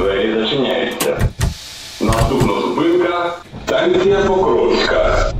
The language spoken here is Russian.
Двері зачиняються. Наступна зупинка станція Покровська.